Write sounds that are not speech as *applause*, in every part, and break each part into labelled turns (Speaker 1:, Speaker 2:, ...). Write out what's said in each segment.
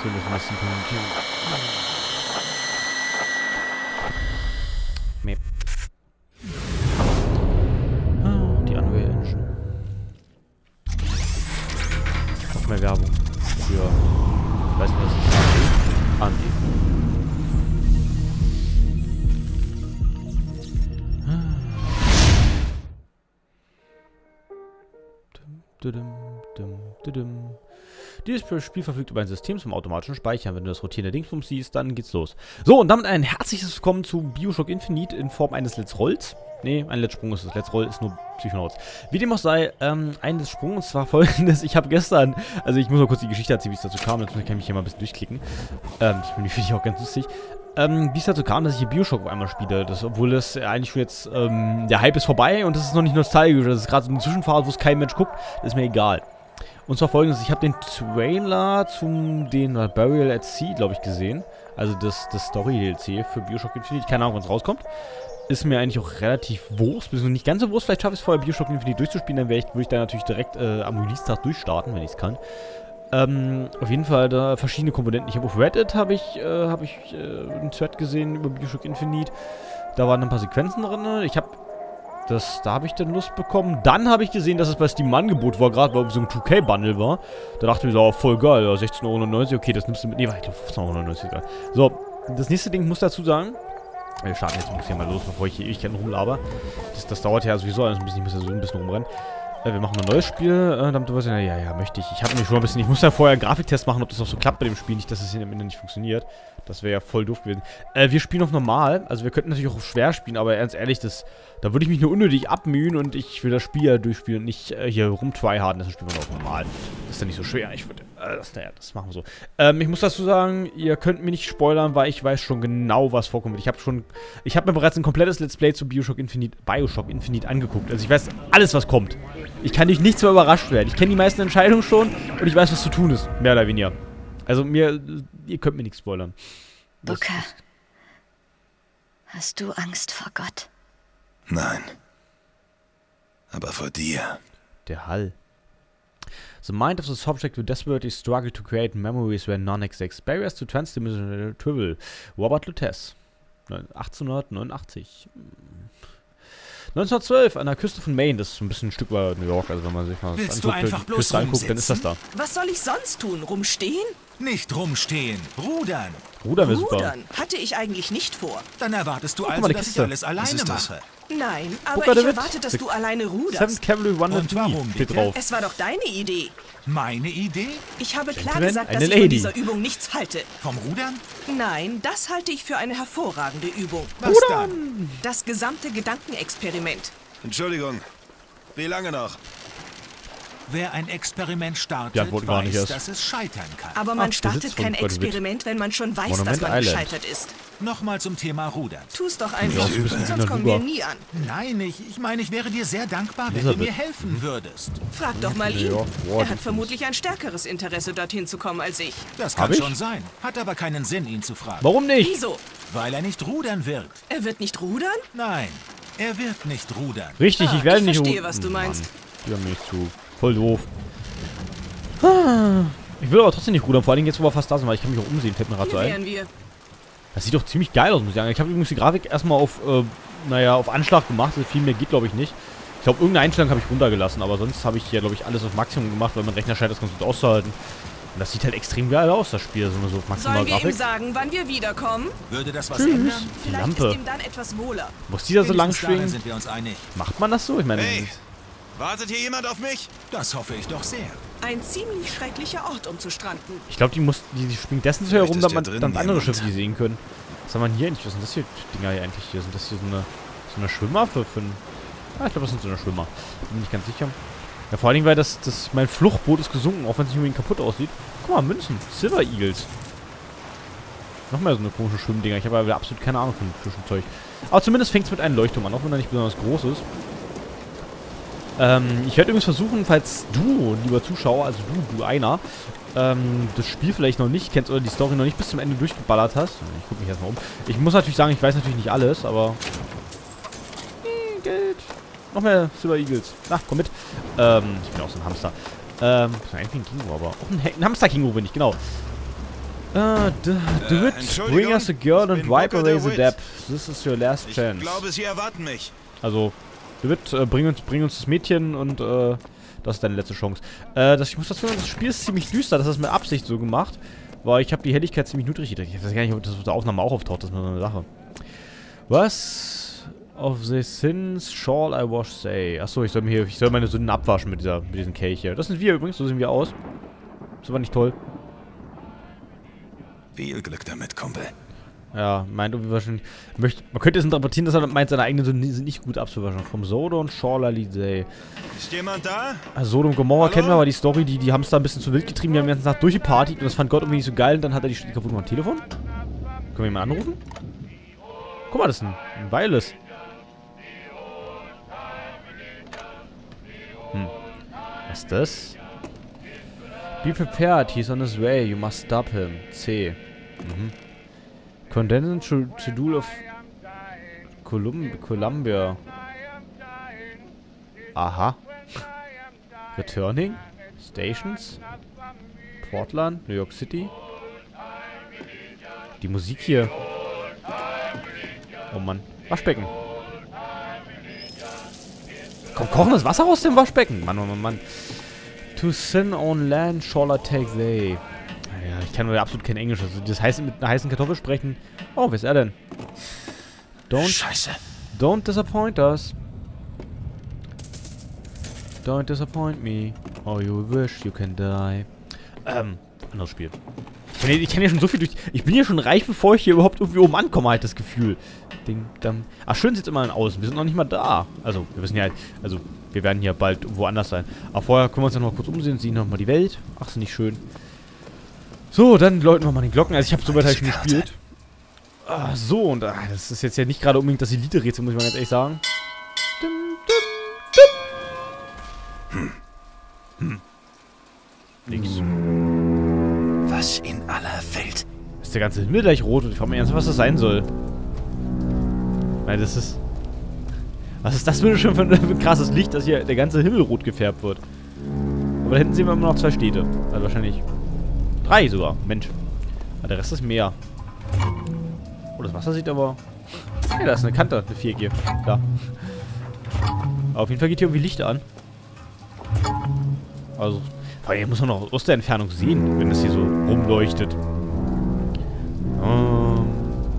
Speaker 1: schön, dass Dieses Spiel verfügt über ein System zum automatischen Speichern. Wenn du das rotierende Dingsbums siehst, dann geht's los. So, und damit ein herzliches Willkommen zu Bioshock Infinite in Form eines Let's Rolls. Ne, ein Let's Sprung ist es. Let's Roll ist nur Psychonauts. Wie dem auch sei, ähm, ein Let's Sprung und zwar *laughs* folgendes. Ich habe gestern, also ich muss mal kurz die Geschichte erzählen, wie es dazu kam. Jetzt kann ich mich hier mal ein bisschen durchklicken. Ähm, das finde ich auch ganz lustig. Ähm, wie es dazu kam, dass ich hier Bioshock auf einmal spiele. Das, obwohl das eigentlich schon jetzt, ähm, der Hype ist vorbei und das ist noch nicht nostalgisch. Das ist gerade so eine Zwischenphase, wo es kein Mensch guckt. Das ist mir egal. Und zwar folgendes, ich habe den Trailer zum den Burial at Sea, glaube ich, gesehen. Also das, das Story-DLC für Bioshock Infinite. Keine Ahnung, wann es rauskommt. Ist mir eigentlich auch relativ Wurst, beziehungsweise nicht ganz so Wurst. Vielleicht schaffe ich es vorher, Bioshock Infinite durchzuspielen. Dann ich, würde ich da natürlich direkt äh, am Release-Tag durchstarten, wenn ich es kann. Ähm, auf jeden Fall da verschiedene Komponenten. Ich habe auf Reddit habe ich, äh, hab ich äh, einen Thread gesehen über Bioshock Infinite. Da waren ein paar Sequenzen drin. Ich habe das, da habe ich dann Lust bekommen. Dann habe ich gesehen, dass es bei Steam Angebot war, gerade weil es so ein 2K-Bundle war. Da dachte ich mir so, oh, voll geil, ja, 16,99 Euro, okay, das nimmst du mit. Nee, ich glaube 15,99 Euro. So, das nächste Ding muss dazu sagen. Wir starten jetzt ein bisschen mal los, bevor ich hier Ewigkeiten rumlaber. Das, das dauert ja sowieso alles ein ich muss ja so ein bisschen rumrennen. Äh, wir machen ein neues Spiel, äh, damit du weißt, ja, ja, ja, möchte ich. Ich habe mich schon ein bisschen, ich muss ja vorher einen Grafiktest machen, ob das auch so klappt bei dem Spiel, nicht, dass es hier am Ende nicht funktioniert. Das wäre ja voll doof gewesen. Äh, wir spielen auf normal, also wir könnten natürlich auch auf schwer spielen, aber ganz ehrlich, das, da würde ich mich nur unnötig abmühen und ich will das Spiel ja durchspielen und nicht äh, hier rumtryharden, das spielen wir auf normal. Das ist ja nicht so schwer, ich würde, das, naja, das machen wir so. Ähm, ich muss dazu sagen, ihr könnt mir nicht spoilern, weil ich weiß schon genau, was vorkommt. Ich habe schon, ich habe mir bereits ein komplettes Let's Play zu Bioshock Infinite, Bioshock Infinite angeguckt. Also ich weiß alles, was kommt. Ich kann durch nichts mehr überrascht werden. Ich kenne die meisten Entscheidungen schon und ich weiß, was zu tun ist. Mehr oder weniger. Also mir, ihr könnt mir nichts spoilern.
Speaker 2: Booker, hast du Angst vor Gott?
Speaker 3: Nein. Aber vor dir.
Speaker 1: Der Hall. The mind of the subject will desperately struggle to create memories where none exist. Barriers to transdimensional travel. Robert Lutez. 1889. 1912 an der Küste von Maine, das ist ein bisschen ein Stück über New York, also wenn man sich mal
Speaker 4: Willst
Speaker 1: das
Speaker 4: du einfach bloß
Speaker 1: Küste anguckt, dann ist das da.
Speaker 4: Was soll ich sonst tun? Rumstehen? Nicht rumstehen, rudern.
Speaker 1: Rudern wäre super.
Speaker 4: Rudern hatte ich eigentlich nicht vor. Dann erwartest du
Speaker 1: Guck
Speaker 4: also,
Speaker 1: mal, die
Speaker 4: dass
Speaker 1: Kiste.
Speaker 4: ich alles alleine mache. Nein, aber
Speaker 1: Booker
Speaker 4: ich
Speaker 1: David.
Speaker 4: erwarte, dass du alleine ruderst.
Speaker 1: Seventh Cavalry One
Speaker 4: Und warum bitte?
Speaker 1: drauf.
Speaker 4: Es war doch deine Idee. Meine Idee? Ich habe klar
Speaker 1: Gentleman,
Speaker 4: gesagt, dass ich von
Speaker 1: Lady.
Speaker 4: dieser Übung nichts halte. Vom Rudern? Nein, das halte ich für eine hervorragende Übung. Was dann? Das gesamte Gedankenexperiment.
Speaker 3: Entschuldigung. Wie lange noch?
Speaker 5: Wer ein Experiment startet,
Speaker 1: nicht
Speaker 5: weiß, dass es scheitern kann.
Speaker 4: Aber man
Speaker 1: Ach,
Speaker 4: startet
Speaker 1: von
Speaker 4: kein. Experiment, wenn man schon weiß,
Speaker 1: Monument
Speaker 4: dass man
Speaker 1: Island.
Speaker 4: gescheitert ist.
Speaker 5: Nochmal zum Thema Rudern.
Speaker 4: Tu's doch
Speaker 1: Ja,
Speaker 4: einfach,
Speaker 1: bisschen
Speaker 4: sonst kommen wir nie an.
Speaker 5: Nein, ich, ich meine, ich wäre dir sehr dankbar, wenn du mir helfen würdest.
Speaker 4: Frag doch mal
Speaker 1: Ja,
Speaker 4: ihn.
Speaker 1: boah,
Speaker 4: er hat vermutlich ein stärkeres Interesse, dorthin zu kommen als ich.
Speaker 5: Das kann
Speaker 1: ich?
Speaker 5: schon sein. Hat aber keinen Sinn, ihn zu fragen.
Speaker 1: Warum nicht?
Speaker 4: Wieso?
Speaker 5: Weil er nicht rudern wird.
Speaker 4: Er wird nicht rudern?
Speaker 5: Nein, er wird nicht rudern.
Speaker 1: Richtig,
Speaker 4: Ah,
Speaker 1: ich werde
Speaker 4: ich
Speaker 1: nicht
Speaker 4: verstehe,
Speaker 1: rudern.
Speaker 4: was du meinst.
Speaker 1: Die haben mich zu. Voll doof. Ah, Ich will aber trotzdem nicht rudern, vor allem jetzt, wo wir fast da sind, weil ich kann mich auch umsehen, fällt mir gerade so ein.
Speaker 4: wir.
Speaker 1: Das sieht doch ziemlich geil aus, muss ich sagen. Ich habe übrigens die Grafik erstmal auf, äh, naja, auf Anschlag gemacht. Also viel mehr geht, glaube ich, nicht. Ich glaube, irgendeine Einstellung habe ich runtergelassen, aber sonst habe ich hier, glaube ich, alles auf Maximum gemacht, weil mein Rechner scheint das ganz gut auszuhalten. Und das sieht halt extrem geil aus, das Spiel, so eine so auf maximal
Speaker 4: Sollen wir ihm
Speaker 1: Grafik.
Speaker 4: sagen, wann wir wiederkommen?
Speaker 5: Würde das was
Speaker 1: Tschüss.
Speaker 5: ändern?
Speaker 1: Die
Speaker 4: Vielleicht
Speaker 1: Lampe.
Speaker 4: ist ihm dann etwas wohler.
Speaker 1: Muss die da so lang schwingen?
Speaker 5: sind wir uns einig.
Speaker 1: Macht man das so? Ich meine,
Speaker 3: Hey, wartet hier jemand auf mich?
Speaker 5: Das hoffe ich doch sehr.
Speaker 4: Ein ziemlich schrecklicher Ort, um zu stranden.
Speaker 1: ich glaube, die muss, die, die springt dessen so herum, damit man dann andere. Schiffe die sehen können. Was haben wir hier eigentlich? Was sind das hier Dinger hier eigentlich hier? Sind das hier so eine, so eine Schwimmer für, für ein... Ah, ich glaube, das sind so eine Schwimmer. Bin nicht ganz sicher. Ja, vor allen Dingen, weil das, das, mein Fluchtboot ist gesunken, auch wenn es nicht unbedingt kaputt aussieht. Guck mal, Münzen. Silver Eagles. Noch mehr so eine komische Schwimmdinger. Ich habe aber absolut keine Ahnung von Zwischenzeug. Aber zumindest fängt es mit einem Leuchtturm an, auch wenn er nicht besonders groß ist. Ähm, ich werde übrigens versuchen, falls du, lieber Zuschauer, also du, du einer, ähm, das Spiel vielleicht noch nicht kennst oder die Story noch nicht bis zum Ende durchgeballert hast. Ich gucke mich erstmal um. Ich muss natürlich sagen, ich weiß natürlich nicht alles, aber... Hm, Geld. Noch mehr Silver Eagles. Na, komm mit. Ähm, ich bin auch so ein Hamster. Ähm, ich bin eigentlich ein Kingo, aber auch ein, ein Hamster-Kingo bin ich, genau. The, the
Speaker 3: Äh, Entschuldigung,
Speaker 1: bring us a girl
Speaker 3: ich
Speaker 1: and wipe away the debt. This is your last
Speaker 3: Ich
Speaker 1: chance.
Speaker 3: glaube, sie erwarten mich.
Speaker 1: Also, DeWitt, äh, bring uns, bring uns das Mädchen und äh, das ist deine letzte Chance. Äh, das, ich muss dazu sagen, das Spiel ist ziemlich düster. Das ist mit Absicht so gemacht, weil ich habe die Helligkeit ziemlich niedrig gedreht. Ich weiß gar nicht, ob das auf der Aufnahme auch auftaucht. Das ist so eine Sache. Was of the sins shall I wash say? Achso, ich soll mir hier, ich soll meine Sünden abwaschen mit dieser, mit diesem Kelch hier. Das sind wir übrigens, so sehen wir aus. Das war nicht toll.
Speaker 3: Viel Glück damit, Kumpel.
Speaker 1: Ja, meint irgendwie wahrscheinlich. Möchte, man könnte es interpretieren, dass er meint, seine eigenen Sünden sind nicht gut abzuwaschen. Vom Sodom Shorlally Day.
Speaker 3: Ist jemand da?
Speaker 1: Also Sodom und Gomorra
Speaker 3: Hallo?
Speaker 1: kennen wir, aber die Story, die, die haben es da ein bisschen zu wild getrieben. Die haben die ganze Nacht durchgepartigt und das fand Gott irgendwie nicht so geil. Und dann hat er die Stadt kaputt gemacht. Telefon? Können wir ihn mal anrufen? Guck mal, das ist ein, ein Wireless. Hm. Was ist das? Be prepared, he's on his way. You must stop him. C. Mhm. Condensed Schedule of Colum Columbia. Aha. *laughs* Returning? Stations? Portland? New York City? Die Musik hier. Oh Mann. Waschbecken. Kommt kochendes Wasser aus dem Waschbecken. Mann, oh Mann, Mann. To sin on land shall I take they. Ich kann absolut kein Englisch. Also das heißt mit einer heißen Kartoffel sprechen. Oh, wer ist er denn? Don't,
Speaker 3: Scheiße.
Speaker 1: don't disappoint us. Don't disappoint me. Or you wish you can die. Ähm, anderes Spiel. Ich kenne kenn ja schon so viel durch. Ich bin ja schon reich, bevor ich hier überhaupt irgendwie oben ankomme, halt das Gefühl. Ding, dam. Ach, schön sieht's immer aus. Wir sind noch nicht mal da. Also, wir wissen ja halt, also, wir werden hier bald woanders sein. Aber vorher können wir uns ja noch mal kurz umsehen, sehen noch mal die Welt. Ach, ist nicht schön. So, dann läuten wir mal die Glocken. Also, ich habe soweit halt gespielt. Ah, so, und ah, das ist jetzt ja nicht gerade unbedingt das Elite-Rätsel, muss ich mal ganz ehrlich sagen. Dum, dum, dum. Hm. Links.
Speaker 3: Was in aller Welt?
Speaker 1: Ist der ganze Himmel gleich rot und ich frage mich ernsthaft, was das sein soll. Weil das ist... Was ist das bitte schon für ein, *laughs* für ein krasses Licht, dass hier der ganze Himmel rot gefärbt wird? Aber da hinten sehen wir immer noch zwei Städte. Also wahrscheinlich drei sogar. Mensch. Aber der Rest ist Meer. Oh, das Wasser sieht aber... Ja, da ist eine Kante, eine Viereck hier. Da. Aber auf jeden Fall geht hier irgendwie Licht an. Also, vor allem muss man noch aus der Entfernung sehen, wenn es hier so rumleuchtet. Ähm,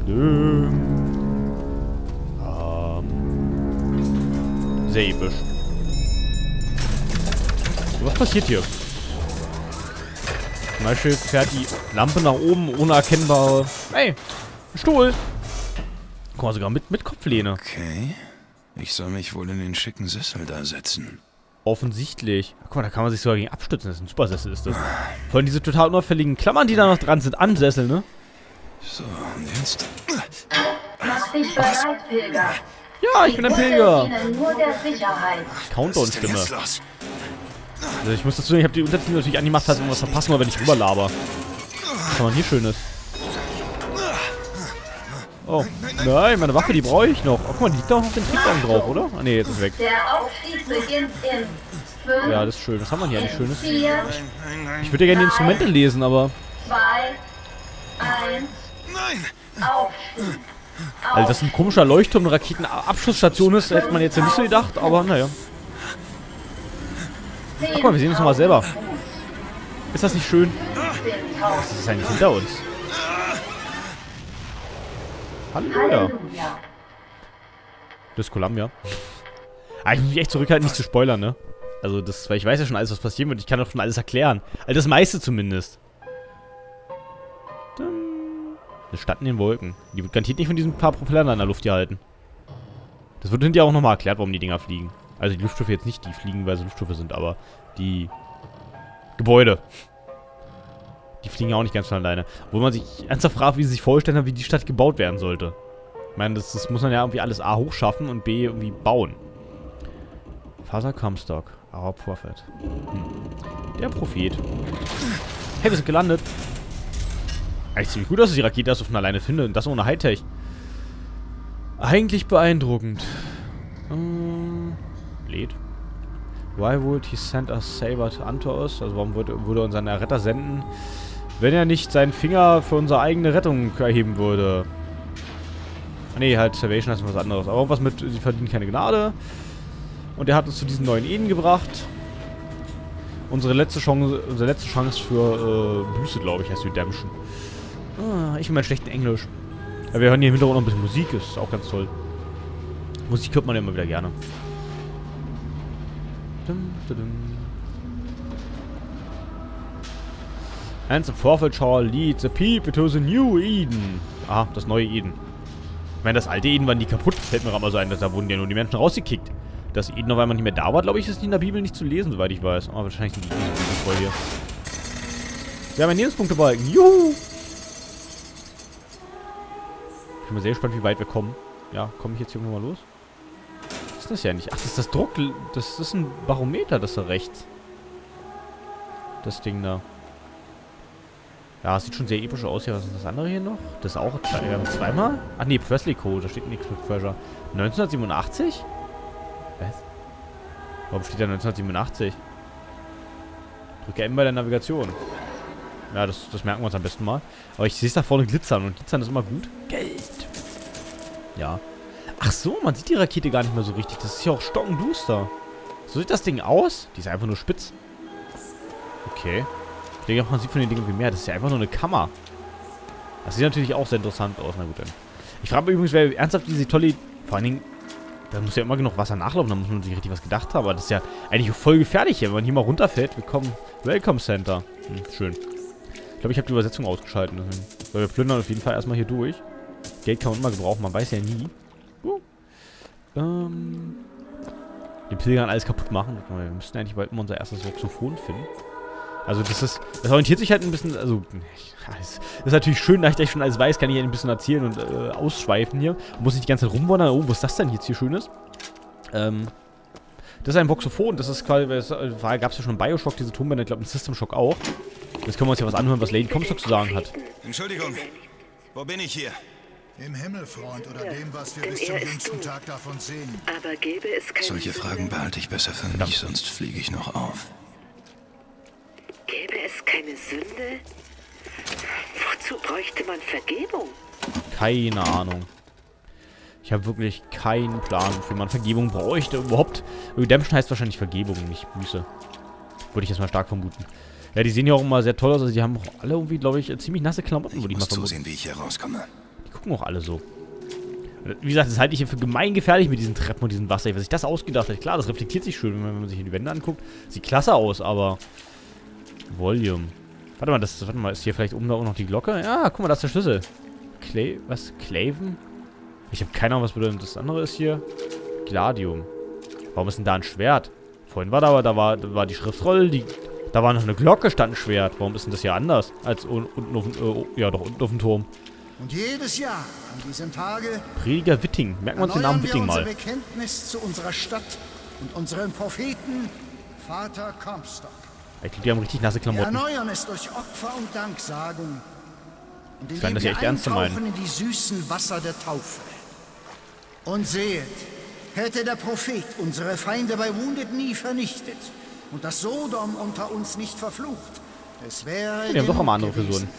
Speaker 1: düm. Ähm, sehr episch. Was passiert hier? Zum Beispiel fährt die Lampe nach oben ohne erkennbare... Hey, ein Stuhl. Guck mal, sogar mit, mit Kopflehne.
Speaker 3: Okay. Ich soll mich wohl in den schicken Sessel da setzen.
Speaker 1: Offensichtlich. Guck mal, da kann man sich sogar gegen abstützen. Das ist ein Supersessel, ist das. Vor allem diese total unauffälligen Klammern, die da noch dran sind, an Sessel, ne?
Speaker 3: So, und jetzt?
Speaker 6: Mach dich bereit, Pilger.
Speaker 1: Ja, ich bin ein Pilger. Countdown-Stimme. Also ich muss dazu sagen, ich habe die Untertitel natürlich angemacht, falls irgendwas verpassen, oder wenn ich rüber laber. Was kann man hier Schönes? Oh, nein, meine Waffe, die brauche ich noch. Oh, guck mal, die liegt doch auf dem Triebwagen drauf, oder? Ah, nee, jetzt ist weg.
Speaker 6: Der Aufstieg beginnt in 5,
Speaker 1: Ja, das ist schön. Was haben wir hier eigentlich Schönes?
Speaker 6: 4,
Speaker 3: Nein, nein,
Speaker 1: Ich würde ja gerne die Instrumente lesen, aber...
Speaker 6: 2, 1,
Speaker 3: nein!
Speaker 6: Aufstieg.
Speaker 1: Also, dass ein komischer Leuchtturm eine Raketenabschussstation ist, hätte man jetzt ja nicht so gedacht, aber naja. Guck mal, wir sehen uns nochmal selber. Ist das nicht schön? Das ist eigentlich hinter uns. Halleluja. Das ist Columbia. Ah, ich muss mich echt zurückhalten, nicht zu spoilern, ne? Also, das, weil ich weiß ja schon alles, was passieren wird. Ich kann doch schon alles erklären. Also, das meiste zumindest. Eine Stadt in den Wolken. Die wird garantiert nicht von diesen paar Propellern in der Luft gehalten. Das wird hinterher auch nochmal erklärt, warum die Dinger fliegen. Also, die Luftschiffe jetzt nicht, die fliegen, weil sie Luftschiffe sind, aber die Gebäude. Die fliegen ja auch nicht ganz von alleine. Wo man sich ernsthaft fragt, wie sie sich vorstellen haben, wie die Stadt gebaut werden sollte. Ich meine, das, das muss man ja irgendwie alles A hochschaffen und B irgendwie bauen. Father Comstock, our prophet. Hm. Der Prophet. Hey, wir sind gelandet. Eigentlich ziemlich gut, dass es die Rakete erst von alleine findet und das ohne Hightech. Eigentlich beeindruckend. Lädt. Why would he send us Saber unto us? Also warum würde, würde er unseren Retter senden? Wenn er nicht seinen Finger für unsere eigene Rettung erheben würde. Ah, Nee, halt Salvation heißt was anderes. Aber irgendwas mit, sie verdienen keine Gnade. Und er hat uns zu diesen neuen Ehen gebracht. Unsere letzte Chance, unsere letzte Chance für äh, Büße, glaube ich, heißt Redemption. Ah, ich mit meinem schlechten Englisch. Ja, wir hören hier im Hintergrund noch ein bisschen Musik, ist auch ganz toll. Musik hört man ja immer wieder gerne. And the prophet shall lead the people to the new Eden. Aha, das neue Eden. Ich meine, das alte Eden war nie kaputt. Fällt mir gerade mal so ein, dass da wurden ja nur die Menschen rausgekickt. Dass Eden auf einmal nicht mehr da war, glaube ich, ist in der Bibel nicht zu lesen, soweit ich weiß. Aber wahrscheinlich sind die so voll hier. Wir haben einen Lebenspunktebalken. Juhu! Ich bin mal sehr gespannt, wie weit wir kommen. Ja, komme ich jetzt hier irgendwo mal los? Was ist das ja nicht? Ach, das ist das Druck... Das ist ein Barometer, das da rechts. Das Ding da. Ja, sieht schon sehr episch aus. Ja, was ist das andere hier noch? Das ist auch haben zweimal? Ach nee, Presley Code, da steht nichts mit Treasure. 1987? Was? Warum steht da 1987? Drücke M bei der Navigation. Ja, das, das merken wir uns am besten mal. Aber ich sehe es da vorne glitzern und glitzern ist immer gut. Geld. Ja. Ach so, man sieht die Rakete gar nicht mehr so richtig. Das ist ja auch stockenduster. So sieht das Ding aus? Die ist einfach nur spitz. Okay. Ich denke, man sieht von den Dingen viel mehr. Das ist ja einfach nur eine Kammer. Das sieht natürlich auch sehr interessant aus. Na gut, dann. Ich frage mich übrigens, wer ernsthaft diese tolle... Vor allen Dingen, da muss ja immer genug Wasser nachlaufen. Da muss man sich richtig was gedacht haben. Aber das ist ja eigentlich voll gefährlich hier. Wenn man hier mal runterfällt, willkommen. Welcome Center. Hm, schön. Ich glaube, ich habe die Übersetzung ausgeschaltet. Weil wir plündern auf jeden Fall erstmal hier durch. Geld kann man immer gebrauchen. Man weiß ja nie. Ähm... Den Pilgern alles kaputt machen. Wir müssten eigentlich bald mal unser erstes Voxophon finden. Also das ist, das orientiert sich halt ein bisschen, also, ja, es ist natürlich schön, da ich das schon alles weiß, kann ich ein bisschen erzählen und äh, ausschweifen hier. Muss nicht die ganze Zeit rumwandern. Oh, was ist das denn jetzt hier Schönes? Ähm, das ist ein Voxophon, das ist quasi, das war, gab es ja schon Bioshock, diese Tonbänder, ich glaube in System Shock auch. Jetzt können wir uns ja was anhören, was Lady Comstock zu sagen hat.
Speaker 3: Entschuldigung, wo bin ich hier?
Speaker 7: Im Himmel, Freund, oder dem, was wir bis zum jüngsten Tag davon sehen.
Speaker 8: Aber gäbe es keine
Speaker 3: Solche Fragen behalte ich besser für mich, sonst fliege ich noch auf.
Speaker 8: Gäbe es keine Sünde? Wozu bräuchte man Vergebung?
Speaker 1: Keine Ahnung. Ich habe wirklich keinen Plan, wofür man Vergebung bräuchte. Überhaupt, Redemption heißt wahrscheinlich Vergebung, nicht Büße. Würde ich jetzt mal stark vermuten. Ja, die sehen ja auch immer sehr toll aus. Also die haben auch alle irgendwie, glaube ich, ziemlich nasse Klamotten,
Speaker 3: Ich
Speaker 1: würde ich mal
Speaker 3: muss
Speaker 1: vermuten.
Speaker 3: zusehen, wie ich hier rauskomme.
Speaker 1: Gucken auch alle so. Wie gesagt, das halte ich hier für gemeingefährlich mit diesen Treppen und diesem Wasser. Was ich das ausgedacht hätte. Klar, das reflektiert sich schön, wenn man, sich die Wände anguckt. Sieht klasse aus, aber... Volume. Warte mal, das, warte mal, ist hier vielleicht oben da auch noch die Glocke? Ja, guck mal, da ist der Schlüssel. Clay, was? Claven? Ich habe keine Ahnung, was bedeutet das andere ist hier. Gladium. Warum ist denn da ein Schwert? Vorhin war da aber, da war, da war die Schriftrolle, die, da war noch eine Glocke, stand ein Schwert. Warum ist denn das hier anders? Als un, unten auf dem, äh, ja doch, unten auf dem Turm.
Speaker 7: Und jedes Jahr an diesem Tage
Speaker 1: Prediger Witting. Merken wir uns den Namen
Speaker 7: wir
Speaker 1: Witting mal.
Speaker 7: Bekenntnis zu unserer Stadt und unserem Propheten, Vater Comstock.
Speaker 1: Ich glaube, die haben richtig nasse
Speaker 7: Wir
Speaker 1: Klamotten.
Speaker 7: erneuern es durch Opfer und Danksagung. Und
Speaker 1: Scheint das
Speaker 7: indem
Speaker 1: ja
Speaker 7: wir
Speaker 1: echt ernst meinen.
Speaker 7: in die süßen Wasser der Taufe. Und sehet, hätte der Prophet unsere Feinde bei Wounded Knee vernichtet und das Sodom unter uns nicht verflucht, es wäre
Speaker 1: haben doch immer andere
Speaker 7: gewesen.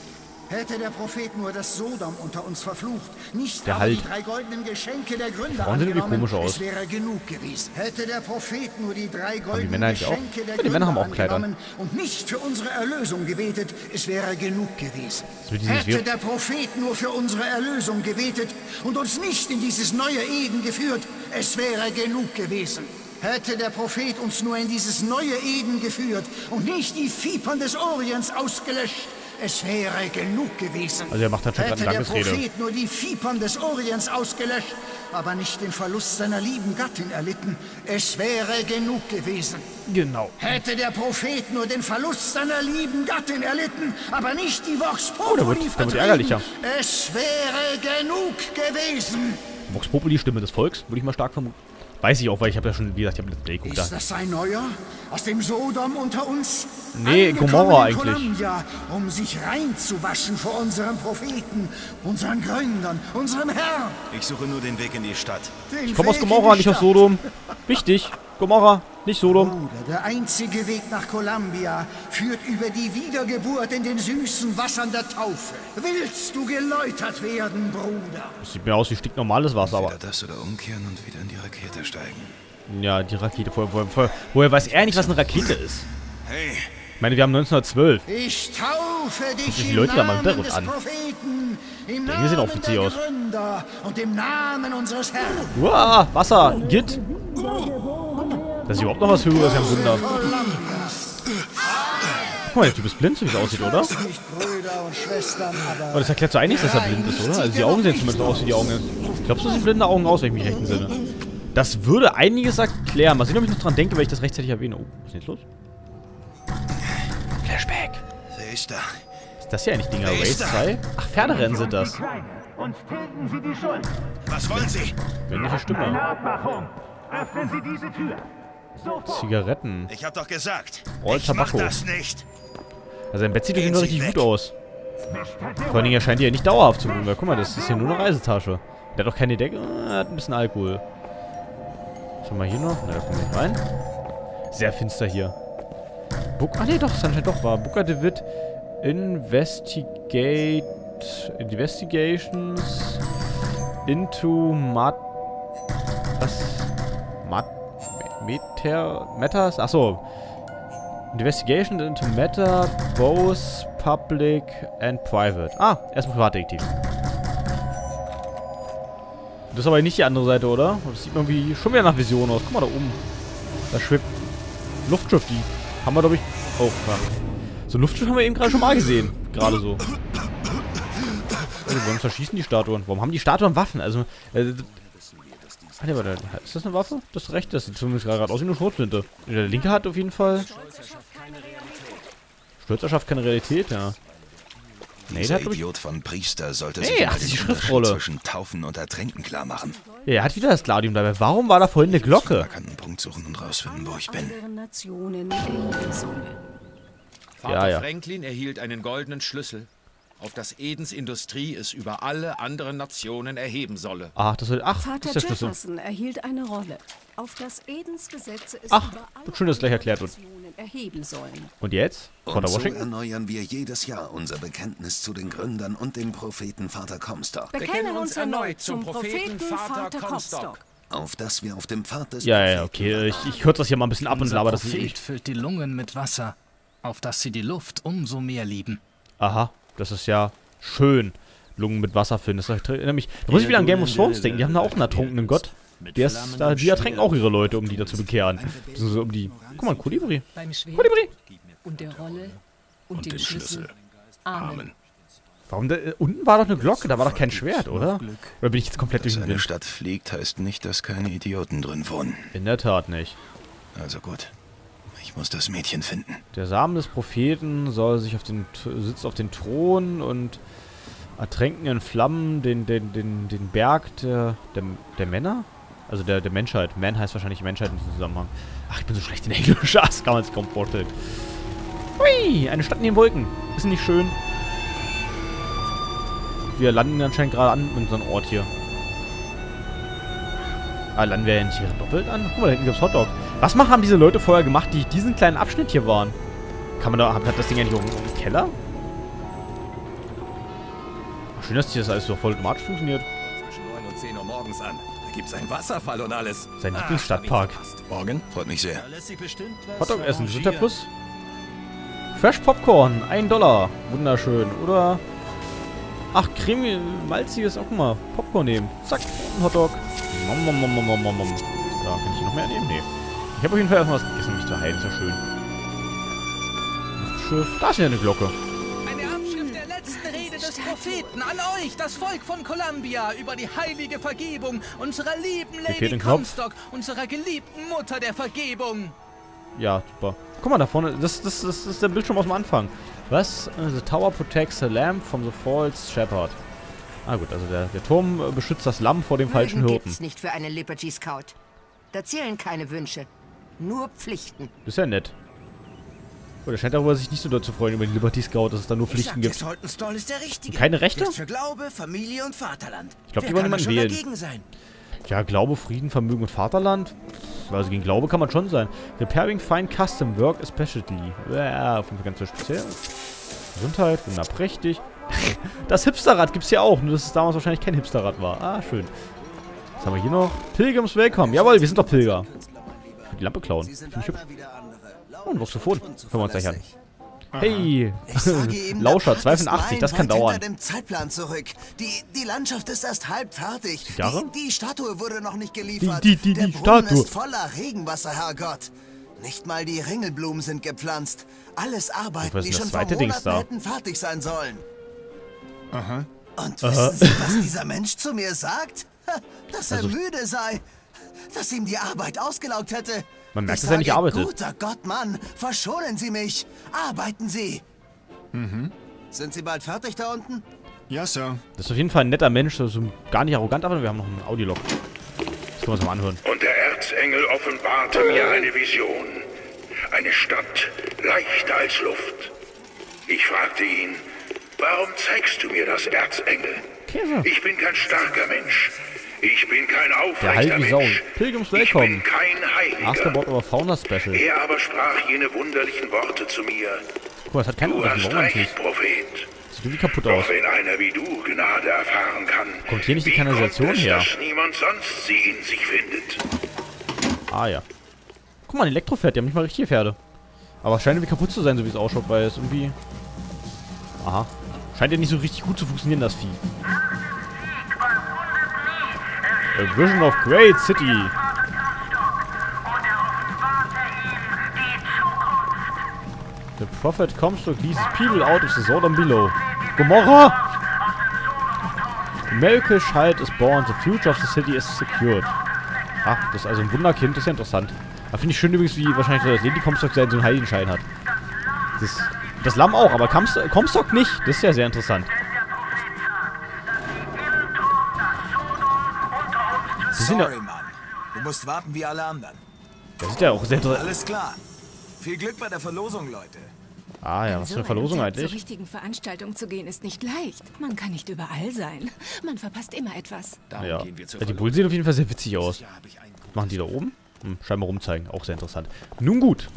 Speaker 7: Hätte der Prophet nur das Sodom unter uns verflucht, nicht
Speaker 1: Der halt.
Speaker 7: die drei goldenen Geschenke der Gründer angenommen,
Speaker 1: komisch aus.
Speaker 7: es wäre genug gewesen. Hätte der Prophet nur die drei goldenen
Speaker 1: Männer eigentlich auch?
Speaker 7: Geschenke der
Speaker 1: Ja, die Männer haben
Speaker 7: Gründer
Speaker 1: auch Kleider.
Speaker 7: angenommen und nicht für unsere Erlösung gebetet, es wäre genug gewesen. Hätte der Prophet nur für unsere Erlösung gebetet und uns nicht in dieses neue Eden geführt, es wäre genug gewesen. Hätte der Prophet uns nur in dieses neue Eden geführt und nicht die Vipern des Orients ausgelöscht, es wäre genug gewesen.
Speaker 1: Also er macht halt schon gerade
Speaker 7: Hätte
Speaker 1: eine
Speaker 7: der. Prophet nur die Vipern des Orients ausgelöscht, aber nicht den Verlust seiner lieben Gattin erlitten, es wäre genug gewesen.
Speaker 1: Genau.
Speaker 7: Hätte der Prophet nur den Verlust seiner lieben Gattin erlitten, aber nicht die Vox
Speaker 1: Oh, da wird-
Speaker 7: Populi
Speaker 1: da wird ärgerlicher.
Speaker 7: es wäre genug gewesen.
Speaker 1: Vox Populi, Stimme des Volks, würde ich mal stark vermuten. Weiß ich auch, weil ich habe ja schon, wie gesagt, ich habe Let's Play geguckt.
Speaker 7: Ist
Speaker 1: Da.
Speaker 7: das ein neuer aus dem Sodom unter uns?
Speaker 1: Nee, Gomorra eigentlich.
Speaker 7: Columbia, um sich reinzuwaschen vor unserem Propheten, unseren Gründern, unserem Herrn.
Speaker 3: Ich suche nur den Weg in die Stadt.
Speaker 7: Den
Speaker 1: Ich komme aus Gomorra, nicht aus. Sodom. Wichtig. Gomorra, nicht Sodom.
Speaker 7: Bruder, der einzige Weg nach Columbia führt über die Wiedergeburt in den süßen Wassern der Taufe. Willst du geläutert werden, Bruder?
Speaker 1: Das sieht mir aus wie stinknormales Wasser, aber...
Speaker 3: Das oder umkehren und wieder in die Rakete steigen.
Speaker 1: Ja, die Rakete. Woher, woher, woher, woher weiß er nicht, was eine Rakete ist?
Speaker 3: Hey,
Speaker 1: Ich meine, wir haben 1912.
Speaker 7: Ich taufe dich
Speaker 1: sich die
Speaker 7: im
Speaker 1: Leute da mal im an.
Speaker 7: Propheten, im
Speaker 1: Die sehen auch witzig
Speaker 7: der
Speaker 1: aus.
Speaker 7: Gründer und im Namen unseres Herrn.
Speaker 1: Uah, Wasser, Git. Das ist überhaupt noch was Höheres, ja ein Wunder. Guck mal, der Typ ist blind, so wie es aussieht, oder?
Speaker 7: Aber
Speaker 1: das erklärt so einiges, dass er blind ist, oder? Also die Augen sehen zumindest aus wie die Augen. Glaubst du, das sind blinde Augen aus, wenn ich mich recht entsinne? Das würde einiges erklären. Mal sehen, ob ich noch dran denke, weil ich das rechtzeitig erwähne. Oh, was ist denn jetzt los? Flashback.
Speaker 3: wer ist da?
Speaker 1: Ist das hier eigentlich Dinger Race
Speaker 3: ist da?
Speaker 1: 2? Ach, Pferderennen sind das.
Speaker 9: Uns tilgen Sie die Schuld.
Speaker 3: Was wollen Sie?
Speaker 1: Männliche Stimme.
Speaker 9: Abmachung. Öffnen Sie diese Tür.
Speaker 1: Zigaretten.
Speaker 3: Ich hab doch gesagt.
Speaker 1: All
Speaker 3: ich mach
Speaker 1: Tabacco.
Speaker 3: das nicht.
Speaker 1: Also sein Bett sieht
Speaker 3: Sie
Speaker 1: richtig
Speaker 3: weg.
Speaker 1: gut aus. Vor allen Dingen erscheint die ja nicht dauerhaft zu weil guck mal, das ist hier nur eine Reisetasche. Der hat doch keine Decke, äh, er hat ein bisschen Alkohol. Schon mal hier noch? Ne, da kommen wir nicht rein. Sehr finster hier. Book, ah ne, doch, ist anscheinend doch war. Booker DeWitt Investigate Investigations into Mat was? Meter Matters? Achso. Investigation into Matter, both public and private. Ah, erstmal Privatdetektiv. Das ist aber nicht die andere Seite, oder? Das sieht irgendwie schon wieder nach Vision aus. Guck mal da oben. Da schwebt Luftschiff, die haben wir, glaube ich... Oh, fuck. So Luftschiff haben wir eben gerade schon mal gesehen. Gerade so. Also, warum zerschießen die Statuen? Warum haben die Statuen Waffen? Also, äh, Nee, warte, ist das eine Waffe? Das ist recht, das sieht zumindest gerade aus wie eine Schrotflinte. Der linke hat auf jeden Fall... Stolz erschafft keine Realität, ja. Nee, der
Speaker 3: Dieser Idiot von Priester sollte
Speaker 1: Hey,
Speaker 3: sich
Speaker 1: ach,
Speaker 3: mal
Speaker 1: das ist
Speaker 3: den
Speaker 1: die Schriftrolle.
Speaker 3: zwischen Taufen und Ertränken klar machen.
Speaker 1: ja, er hat wieder das Gladium dabei. Warum war da vorhin eine Glocke?
Speaker 3: Markanten Punkt suchen und rausfinden, wo ich bin.
Speaker 10: Vater
Speaker 1: Ja, ja.
Speaker 10: Franklin erhielt einen goldenen Schlüssel, auf das Edens Industrie es über alle anderen Nationen erheben solle.
Speaker 1: Ach, das soll... Ach, das
Speaker 8: Vater
Speaker 1: ist der Schlüssel.
Speaker 8: Jefferson erhielt eine Rolle, auf das Edens Gesetze es
Speaker 1: Ach,
Speaker 8: über alle
Speaker 1: schön, dass gleich erklärt wird.
Speaker 8: Erheben sollen.
Speaker 1: Und jetzt?
Speaker 11: Und
Speaker 1: Vater
Speaker 11: so
Speaker 1: Washington?
Speaker 11: erneuern wir jedes Jahr unser Bekenntnis zu den Gründern und dem Propheten Vater Comstock,
Speaker 8: Bekennen uns erneut zum Propheten Vater Comstock.
Speaker 11: auf dass wir auf dem Pfad des
Speaker 1: Ja, ja, okay. Ich, ich kürze das hier mal ein bisschen ab und laber das
Speaker 12: Prophet
Speaker 1: nicht.
Speaker 12: füllt die Lungen mit Wasser, auf dass sie die Luft umso mehr lieben.
Speaker 1: Aha, das ist ja schön. Lungen mit Wasser füllen. Das erinnert mich. Da muss ich wieder an Game of Thrones denken. Die haben da auch einen ertrunkenen Gott. Der ist da, die ertränken auch ihre Leute, um die da zu bekehren. So um die. Guck mal, ein Kolibri. Kolibri.
Speaker 8: und der Rolle und,
Speaker 11: den
Speaker 8: Schlüssel. Amen.
Speaker 1: Warum da, äh, unten war doch eine Glocke, da war doch kein Schwert, oder? Oder bin ich jetzt komplett durch den
Speaker 3: eine? Stadt fliegt, heißt nicht, dass keine Idioten drin wohnen.
Speaker 1: In der Tat nicht.
Speaker 3: Also gut. Ich muss das Mädchen finden.
Speaker 1: Der Samen des Propheten soll sich auf den sitzt auf den Thron und ertränken in Flammen den, den, den, den Berg der, der, der Männer? Also der, der Menschheit. Man heißt wahrscheinlich Menschheit in diesem Zusammenhang. Ach, ich bin so schlecht in Englisch. *laughs* Das kann man sich kaum vorstellen. Hui, eine Stadt in den Wolken. Ist nicht schön. Wir landen anscheinend gerade an so einem Ort hier. Ah, landen wir ja nicht hier doppelt an? Guck mal, da hinten gibt's Hotdog. Was machen haben diese Leute vorher gemacht, die diesen kleinen Abschnitt hier waren? Kann man da, hat das Ding eigentlich auch einen Keller? Schön, dass hier das alles so vollautomatisch funktioniert.
Speaker 13: Zwischen 9 und 10 Uhr morgens an. Da gibt's einen Wasserfall und alles.
Speaker 1: Sein
Speaker 13: Ah,
Speaker 1: Lieblingsstadtpark.
Speaker 3: Morgen? Freut mich sehr.
Speaker 1: Hotdog essen, sind der Plus? Fresh Popcorn, 1 Dollar. Wunderschön. Oder. Ach, creme, malziges, auch guck mal. Popcorn nehmen. Zack, ein Hotdog. Nom, nom, nom, nom, nom, nom. Da kann ich noch mehr nehmen? Nee. Ich habe auf jeden Fall erstmal was gegessen, mich zu heilen. Ist ja schön. Luftschiff. Da ist ja eine Glocke.
Speaker 4: Eine Abschrift der letzten Rede des Propheten an euch, das Volk von Columbia, über die heilige Vergebung unserer lieben Lady. Comstock, unserer geliebten Mutter der Vergebung.
Speaker 1: Ja, super. Guck mal, da vorne, das, das, das ist der Bildschirm aus dem Anfang. Was? The tower protects the lamb from the false shepherd. Ah gut, also der, der Turm äh, beschützt das Lamm vor dem falschen
Speaker 14: Wünsche
Speaker 1: Hirten.
Speaker 14: gibt's nicht für einen Liberty Scout. Da zählen keine Wünsche, nur Pflichten.
Speaker 1: Das ist ja nett. Oh, der scheint darüber sich nicht so doll zu freuen über die Liberty Scout, dass es da nur
Speaker 15: Ich
Speaker 1: Pflichten
Speaker 15: sag, der
Speaker 1: gibt.
Speaker 15: Soltenstall ist der Richtige.
Speaker 1: Und keine Rechte?
Speaker 15: Ist für Glaube, Familie und Vaterland.
Speaker 1: Ich glaub, die wollen
Speaker 15: schon
Speaker 1: wählen.
Speaker 15: dagegen sein?
Speaker 1: Ja, Glaube, Frieden, Vermögen und Vaterland. Also gegen Glaube kann man schon sein. Repairing Fine Custom Work Especially. Ja, auf jeden Fall ganz so speziell. Gesundheit, wunderbar prächtig. Das Hipsterrad gibt es ja auch, nur dass es damals wahrscheinlich kein Hipsterrad war. Ah, schön. Was haben wir hier noch? Pilgrims Welcome. Jawohl, wir sind doch Pilger. Ich will die Lampe klauen. Finde ich hübsch. Oh, ein Voxophon. Hören wir uns gleich an. Hey, *laughs* Lauscher, 82, das kann dauern.
Speaker 15: dem Zeitplan zurück. Die, die Landschaft ist erst halb fertig. Die, die Statue wurde noch nicht geliefert.
Speaker 1: Die- die- die-
Speaker 15: Der
Speaker 1: die
Speaker 15: Brunnen
Speaker 1: Statue.
Speaker 15: ist voller Regenwasser, Herrgott. Nicht mal die Ringelblumen sind gepflanzt. Alles Arbeiten, die schon vor
Speaker 1: Dings
Speaker 15: Monaten
Speaker 1: da?
Speaker 15: hätten fertig sein sollen.
Speaker 5: Aha.
Speaker 15: Und
Speaker 1: Aha.
Speaker 15: wissen Sie, was dieser Mensch zu mir sagt? Dass er
Speaker 1: Also-
Speaker 15: müde sei. Dass ihm die Arbeit ausgelaugt hätte.
Speaker 1: Man merkt,
Speaker 15: ich
Speaker 1: dass er nicht arbeitet.
Speaker 15: Guter Gott, Mann, verschonen Sie mich. Arbeiten Sie.
Speaker 5: Mhm.
Speaker 15: Sind Sie bald fertig da unten?
Speaker 5: Ja, Sir.
Speaker 1: Das ist auf jeden Fall ein netter Mensch, also gar nicht arrogant, aber wir haben noch einen Audiolog. Das können wir uns mal anhören.
Speaker 16: Und der Erzengel offenbarte mir eine Vision. Eine Stadt, leichter als Luft. Ich fragte ihn, warum zeigst du mir das, Erzengel? Ich bin kein starker Mensch. Ich bin kein
Speaker 1: Der
Speaker 16: aufrechter. Mensch.
Speaker 1: Pilgrims
Speaker 16: Ich bin kein Heiliger.
Speaker 1: Ask about our Fauna Special.
Speaker 16: Er aber sprach jene wunderlichen Worte zu mir.
Speaker 1: Guck mal, das hat keinen
Speaker 16: Du hast recht? Prophet.
Speaker 1: Sieht irgendwie kaputt aus.
Speaker 16: Doch wenn einer wie du Gnade erfahren kann,
Speaker 1: Kommt hier nicht die
Speaker 16: kommt
Speaker 1: Kanalisation
Speaker 16: es,
Speaker 1: her?
Speaker 16: dass niemand sonst sie in sich findet?
Speaker 1: Ah, ja. Guck mal, ein Elektropferd. Die haben nicht mal richtige Pferde. Aber es scheint irgendwie kaputt zu sein, so wie es ausschaut, weil es irgendwie... Aha. Scheint ja nicht so richtig gut zu funktionieren, das Vieh. A Vision of Great City. The prophet comes to lead his people out of the Sodom below. Gomorra! The miracle child is born, the future of the city is secured. Ah, das ist also ein Wunderkind, das ist ja interessant. Da finde ich schön übrigens, wie wahrscheinlich so das Lady Comstock sein so einen Heiligenschein hat. Das, das Lamm auch, aber Comstock, nicht. Das ist ja sehr interessant. Sie sind ja,
Speaker 5: Sorry, Mann. Du musst warten wie alle anderen.
Speaker 1: das ist ja auch sehr interessant.
Speaker 5: Alles klar. Viel Glück bei der Verlosung, Leute.
Speaker 1: Ah ja, was für eine Verlosung
Speaker 17: Zur
Speaker 1: eigentlich.
Speaker 17: richtigen Veranstaltung zu gehen ist nicht leicht. Man kann nicht überall sein. Man verpasst immer etwas.
Speaker 1: Ja. ja, die Bullen sehen auf jeden Fall sehr witzig aus. Machen die da oben? Hm, scheinbar rumzeigen, auch sehr interessant. Nun gut,